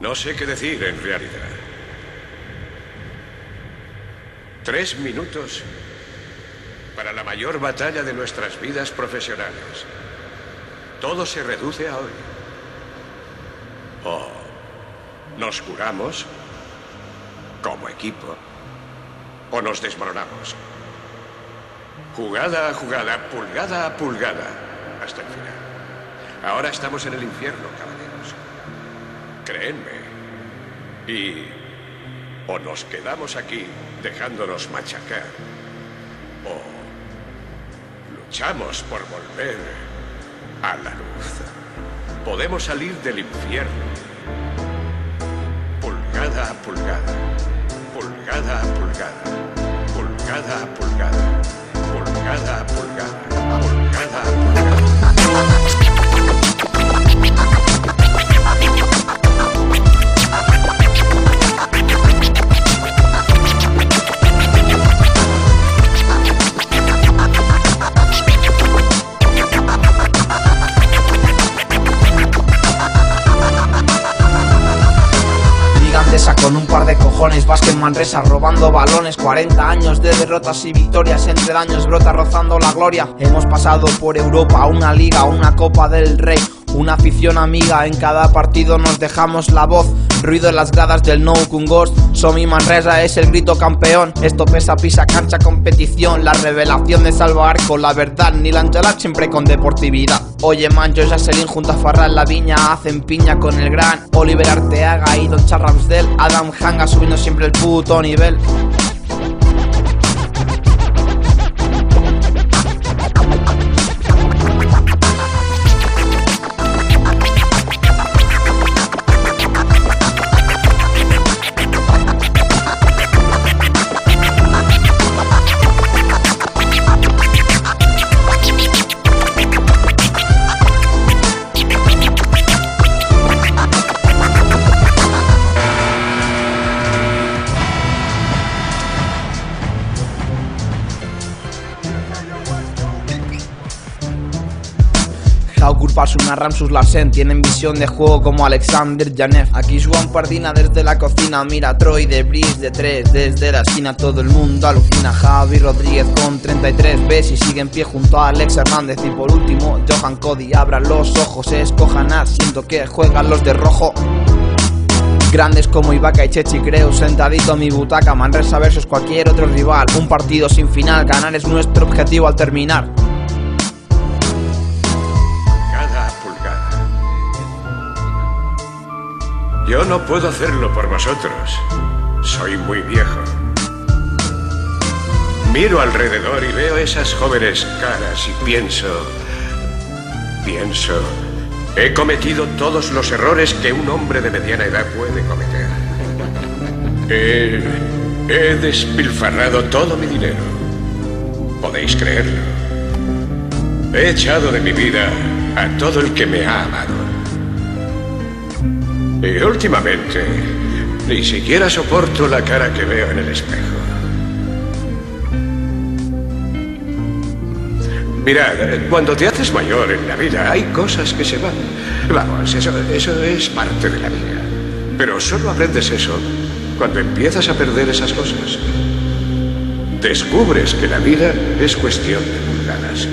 No sé qué decir en realidad. Tres minutos para la mayor batalla de nuestras vidas profesionales. Todo se reduce a hoy. O nos curamos como equipo o nos desmoronamos. Jugada a jugada, pulgada a pulgada, hasta el final. Ahora estamos en el infierno, caballeros. Créenme. Y o nos quedamos aquí dejándonos machacar, o luchamos por volver a la luz. Podemos salir del infierno, pulgada a pulgada, pulgada a pulgada, con un par de cojones, Vázquez Manresa robando balones. 40 años de derrotas y victorias Entre daños brota rozando la gloria. Hemos pasado por Europa, una liga, una copa del rey una afición amiga, en cada partido nos dejamos la voz. Ruido en las gradas del No Kun Ghost Somi Manresa es el grito campeón. Esto pesa, pisa, cancha, competición. La revelación de Salva Arco, la verdad Ni Angelat siempre con deportividad. Oye Mancho Jaselin junto a Farral La Viña Hacen piña con el gran Oliver Arteaga y Don Charles Ramsdell. Adam Hanga subiendo siempre el puto nivel Haukur una Ramsus Larsen. Tienen visión de juego como Alexander Janev Aquí Juan Pardina desde la cocina. Mira Troy de Breeze de 3 Desde la esquina. Todo el mundo alucina. Javi Rodríguez con 33 ves y sigue en pie junto a Alex Hernández. Y por último Johan Cody. Abran los ojos, escojan a Siento que juegan los de rojo. Grandes como Ibaka y Chechi creo Sentadito en mi butaca. Manresa versus cualquier otro rival. Un partido sin final. Ganar es nuestro objetivo al terminar Yo no puedo hacerlo por vosotros. Soy muy viejo. Miro alrededor y veo esas jóvenes caras y pienso... Pienso... He cometido todos los errores que un hombre de mediana edad puede cometer. He, he despilfarrado todo mi dinero. Podéis creerlo. He echado de mi vida a todo el que me ha amado. Y últimamente, ni siquiera soporto la cara que veo en el espejo. Mirad, cuando te haces mayor en la vida hay cosas que se van. Vamos, eso, eso es parte de la vida. Pero solo aprendes eso cuando empiezas a perder esas cosas. Descubres que la vida es cuestión de pulgadas.